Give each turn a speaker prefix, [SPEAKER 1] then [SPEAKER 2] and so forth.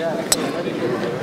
[SPEAKER 1] Yeah.